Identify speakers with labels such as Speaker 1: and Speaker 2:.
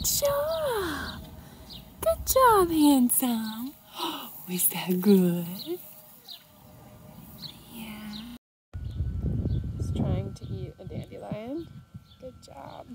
Speaker 1: Good job. Good job, handsome. Was that good? Yeah.
Speaker 2: He's trying to eat a dandelion. Good job.